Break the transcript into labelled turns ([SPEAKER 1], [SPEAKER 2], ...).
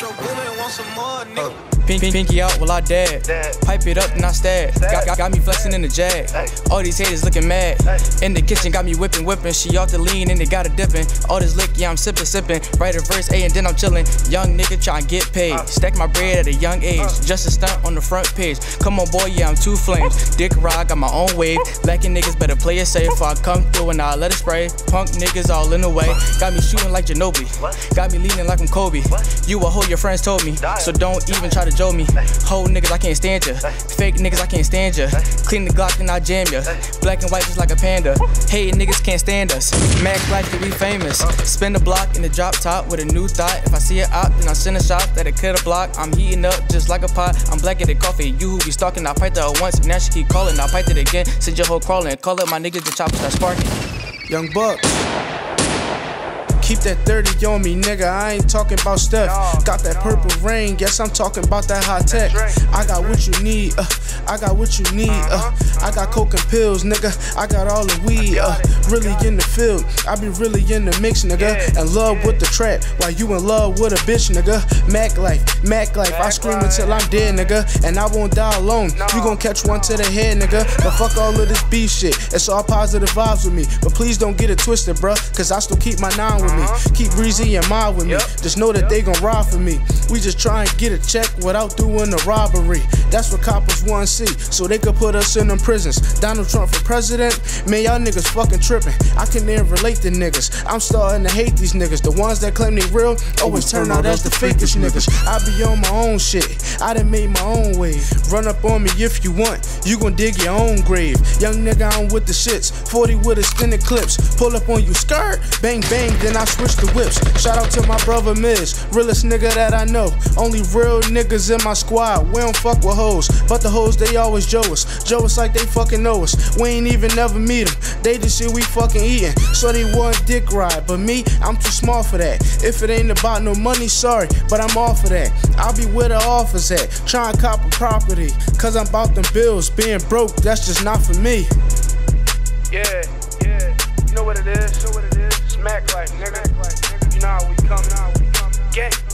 [SPEAKER 1] Metro Boomin want some more, nigga.
[SPEAKER 2] Pink, pinky out while I dab. Pipe it up and I stab. Got, got, got me flexing in the jag. All these haters looking mad. In the kitchen, got me whipping, whipping. She off the lean and they got it dipping. All this lick, yeah, I'm sipping, sipping. Write a verse, A, and then I'm chilling. Young nigga trying to get paid. Stack my bread at a young age. Just a stunt on the front page. Come on, boy, yeah, I'm two flames. Dick rock, got my own wave. Lacking niggas better play it safe. I come through and I let it spray. Punk niggas all in the way. Got me shooting like Ginobili. Got me leaning like I'm Kobe. You a hoe, your friends told me. So don't even try to joke me. Whole niggas, I can't stand ya. Fake niggas, I can't stand ya. Clean the Glock and I jam ya. Black and white just like a panda. Hating niggas can't stand us. Mac life to be famous. Spin the block in the drop top with a new thought. If I see it out, then I send a shot that it could have blocked. I'm heating up just like a pot. I'm black at the coffee. You who be stalking, I piped her once. Now she keep calling. I piped it again. Send your hoe crawling. Call up my niggas, the choppers start sparking.
[SPEAKER 3] Young Buck. Keep that 30 on me, nigga. I ain't talking about stuff. Got that purple rain, guess I'm talking about that high tech. I got what you need, uh, I got what you need, uh, I got pills, nigga. I got all the weed, uh, really in the field. I be really in the mix, nigga. In love with the trap, while you in love with a bitch, nigga. Mac life, Mac life. I scream until I'm dead, nigga. And I won't die alone. You gon' catch one to the head, nigga. But fuck all of this beef shit. It's all positive vibes with me. But please don't get it twisted, bruh. Cause I still keep my nine with me. Keep Breezy and Ma with me. Just know that they gon' ride for me. We just try and get a check without doing a robbery. That's what coppers want to see. So they could put us in them prisons. Donald Trump for president? Man, y'all niggas fucking tripping. I can even relate to niggas. I'm starting to hate these niggas. The ones that claim they real always turn out as the fakest niggas. I be on my own shit. I done made my own way. Run up on me if you want. You gon' dig your own grave. Young nigga, I'm with the shits. 40 with extended clips. Pull up on you, skirt. Bang, bang, then I switch the whips. Shout out to my brother Miz. Realest nigga that I know. Only real niggas in my squad. We don't fuck with hoes. But the hoes, they always Joe us. Joe us like they fucking know us. We ain't even never meet them. They just see we fucking eating. So they want dick ride. But me, I'm too small for that. If it ain't about no money, sorry. But I'm off of that. I'll be where the office at. Trying to cop a property. Cause I'm about them bills. Being broke, that's just not for me.
[SPEAKER 4] Yeah, yeah. You know what it is? You know what it is? Smack life, nigga. You know how we come now. We come. Gang.